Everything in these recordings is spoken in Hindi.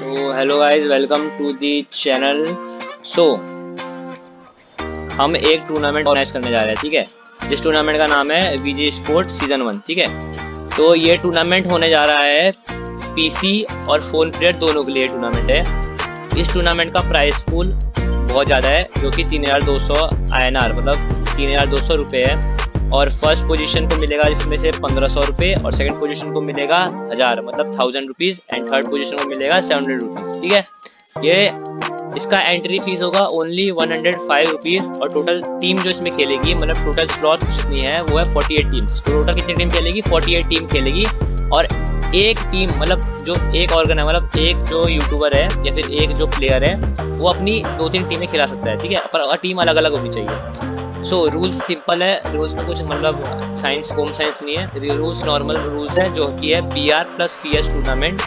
So hello guys welcome to the channel so हम एक टूर्नामेंट ऑर्गेनाइज करने जा रहे हैं, ठीक है? जिस टूर्नामेंट का नाम है वीजे स्पोर्ट सीज़न वन ठीक है? तो ये टूर्नामेंट होने जा रहा है पीसी और फ़ोन प्लेयर दोनों के लिए टूर्नामेंट है। इस टूर्नामेंट का प्राइस पूल बहुत ज़्यादा है, जो कि तीन हज़ार दो सौ आई मतलब तीन हज़ार दो सौ रुपये है। और फ़र्स्ट पोजीशन को मिलेगा इसमें से पंद्रह सौ रुपये और सेकंड पोजीशन को मिलेगा हज़ार मतलब thousand rupees and third position को मिलेगा सेवन हंड्रेड रुपीज़ ठीक है? ये इसका एंट्री फ़ीस होगा only one hundred five rupees और टोटल टीम जो इसमें खेलेगी मतलब टोटल स्लॉट जितनी है वो है फोर्टी एट टीम्स तो टोटल कितनी टीम खेलेगी? फोर्टी एट टीम खेलेगी और एक टीम मतलब जो एक ऑर्गन है मतलब एक जो यूट्यूबर है या फिर एक जो प्लेयर है, वो अपनी दो तीन टीमें खिला सकता है, ठीक है? पर टीम अलग अलग होनी चाहिए। सो रूल्स सिंपल है. रूल्स में कुछ मतलब साइंस होम साइंस नहीं है. रूल्स नॉर्मल रूल्स है जो कि है B R plus C S tournament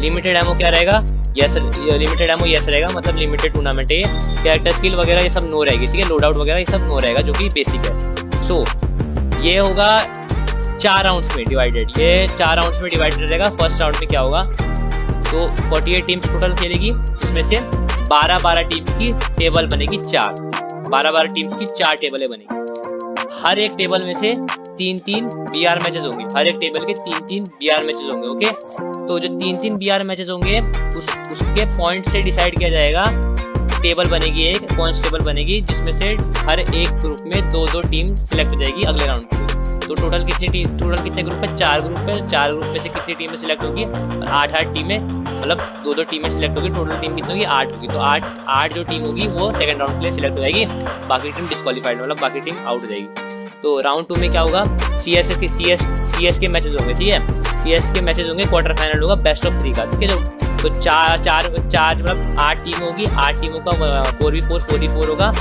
limited MO क्या रहेगा? यस लिमिटेड एमओ यस रहेगा. मतलब लिमिटेड टूर्नामेंट है कैरेक्टर स्किल वगैरह ये सब नो रहेगी ठीक है? लोड आउट वगैरह ये सब नो रहेगा जो कि बेसिक है. सो so, ये होगा चार राउंड्स में डिवाइडेड ये चार राउंड्स में डिवाइडेड रहेगा. फ़र्स्ट राउंड में क्या होगा? तो 48 टीम्स टोटल खेलेगी जिसमें से 12 12 टीम्स की टेबल बनेगी चार. बारह बारह टीम्स की चार टेबलें बनेगी। हर एक टेबल में से तीन तीन बी आर मैचेस होंगे। हर एक टेबल के तीन तीन बी आर मैचेस होंगे ओके तो जो तीन तीन बी आर मैचेस होंगे, उस, उसके पॉइंट से डिसाइड किया जाएगा टेबल बनेगी एक पॉइंट्स टेबल बनेगी, जिसमें से हर एक ग्रुप में दो दो टीम सिलेक्ट हो जाएगी अगले राउंड के लिए। तो टोटल कितनी टीम टोटल कितने ग्रुप है चार ग्रुप है चार ग्रुप में से कितनी टीमें सिलेक्ट होगी? और आठ आठ टीमें मतलब दो दो टीमें सिलेक्ट होगी टोटल टीम कितनी होगी? आठ होगी। तो आठ आठ जो टीम होगी, वो सेकंड राउंड के लिए सिलेक्ट हो जाएगी। बाकी टीम डिस्कालीफाइड मतलब बाकी टीम आउट हो जाएगी। तो राउंड टू में क्या होगा? सी एस के सी एस सी एस के मैचेस होंगे, ठीक है? सी एस के मैचेज होंगे क्वार्टर फाइनल होगा बेस्ट ऑफ़ थ्री का, ठीक है? जो तो चार चार चार मतलब आठ टीम होगी, आठ टीमों का four v four four v four होगा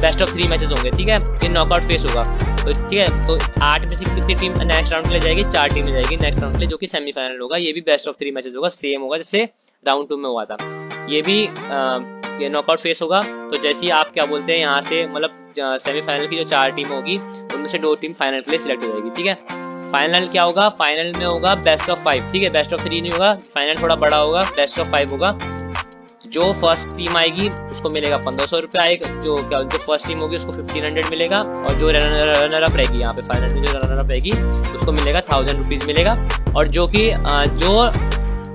बेस्ट ऑफ़ थ्री मैचेज होंगे, ठीक है? फिर नॉकआउट फेस होगा। तो ठीक है तो आठ में से कितनी टीम नेक्स्ट राउंड के लिए जाएगी? चार टीम जाएगी नेक्स्ट राउंड के लिए, जो कि सेमीफाइनल होगा। ये भी बेस्ट ऑफ़ थ्री मैचेस होगा सेम होगा, जैसे राउंड टू में हुआ था। ये भी ये नॉकआउट फेस होगा। तो जैसे आप क्या बोलते हैं, यहाँ से मतलब सेमीफाइनल की जो चार टीम होगी, उनमें से दो टीम फाइनल के लिए सिलेक्ट हो जाएगी, ठीक है? फाइनल क्या होगा? फाइनल में होगा बेस्ट ऑफ़ फाइव ठीक है? बेस्ट ऑफ़ थ्री नहीं होगा। फाइनल थोड़ा बड़ा होगा बेस्ट ऑफ़ फाइव होगा। जो फ़र्स्ट टीम आएगी, उसको मिलेगा पंद्रह सौ रुपया आएगा जो क्या जो फ़र्स्ट टीम होगी, उसको फिफ्टीन हंड्रेड मिलेगा, और जो रनर अप रहेगी, यहाँ पे फाइनल में जो रनर अप रहेगी, उसको मिलेगा थाउज़ेंड रुपीज़ मिलेगा। और जो कि जो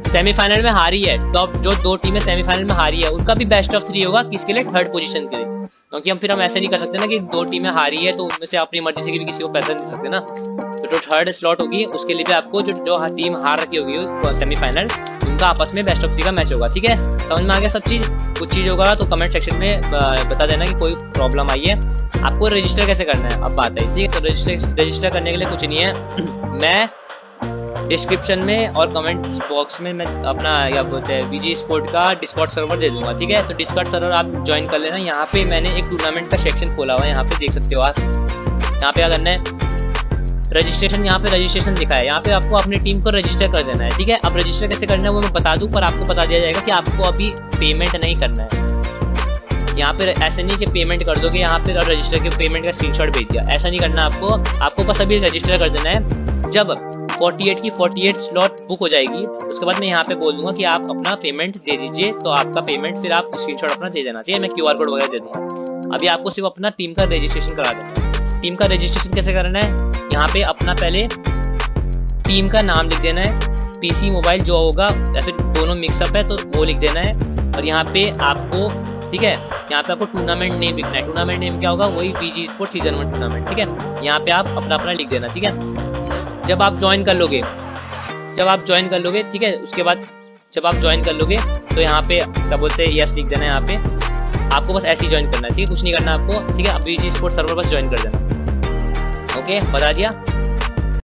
सेमीफाइनल में हारी है टॉप जो दो टीमें सेमीफाइनल में हारी है, उनका भी बेस्ट ऑफ़ थ्री होगा, किसके लिए? थर्ड पोजीशन के लिए। क्योंकि हम फिर हम ऐसे नहीं कर सकते ना कि दो टीमें हारी है तो उनमें से अपनी मर्ज़ी से भी किसी को पैसा दे सकते ना। जो थर्ड स्लॉट होगी, उसके लिए भी आपको जो जो टीम हार रखी होगी सेमीफाइनल उनका आपस में बेस्ट ऑफ़ थ्री का मैच होगा, ठीक है? समझ में आ गया सब चीज़? कुछ चीज़ होगा तो कमेंट सेक्शन में बता देना कि कोई प्रॉब्लम आई है। आपको रजिस्टर कैसे करना है? अब बात है ठीक है? तो रजिस्टर रजिस्टर करने के लिए कुछ नहीं है। मैं डिस्क्रिप्शन में और कमेंट बॉक्स में मैं अपना, क्या बोलते हैं वीजी स्पोर्ट का डिस्कॉर्ड सर्वर दे दूँगा, ठीक है? तो डिस्कॉर्ड सर्वर आप ज्वाइन कर लेना। यहाँ पे मैंने एक टूर्नामेंट का सेक्शन खोला हुआ है, यहाँ पे देख सकते हो आप। यहाँ पे क्या करना है? रजिस्ट्रेशन, यहाँ पे रजिस्ट्रेशन लिखा है। यहाँ पे आपको अपनी टीम को रजिस्टर कर देना है, ठीक है? अब रजिस्टर कैसे करना है वो मैं बता दूँ, पर आपको बता दिया जाएगा कि आपको अभी पेमेंट नहीं करना है। यहाँ पे ऐसा नहीं कि पेमेंट कर दोगे, यहाँ पे और रजिस्टर के पेमेंट का स्क्रीनशॉट भेज दिया। ऐसा नहीं करना आपको। आपको बस अभी रजिस्टर कर देना है। जब 48 की 48 स्लॉट बुक हो जाएगी, उसके बाद मैं यहाँ पे बोल दूँगा कि आप अपना पेमेंट दे दीजिए तो आपका पेमेंट फिर आप स्क्रीनशॉट अपना दे देना चाहिए मैं क्यूआर कोड वगैरह दे दूँगा। अभी आपको सिर्फ़ अपना टीम का रजिस्ट्रेशन करा देना टीम का रजिस्ट्रेशन कैसे करना है? यहाँ पे अपना पहले टीम का नाम लिख देना है। पीसी मोबाइल जो होगा, या फिर दोनों मिक्सअप है तो वो लिख देना है। और यहाँ पे आपको, ठीक है? यहाँ पे आपको टूर्नामेंट नेम लिखना है। टूर्नामेंट नेम क्या होगा? वही PG sport season one tournament ठीक है? यहाँ पे आप अपना अपना लिख देना, ठीक है? जब आप ज्वाइन कर लोगे, जब आप ज्वाइन कर लोगे, ठीक है? उसके बाद जब आप ज्वाइन कर लोगे तो यहाँ पे क्या बोलते हैं? यस लिख देना है यहाँ पे। आपको बस ऐसे ही ज्वाइन करना है, ठीक है? कुछ नहीं करना आपको, ठीक है? आप जी स्पोर्ट सर्वर बस ज्वाइन कर देना। ओके बता दिया?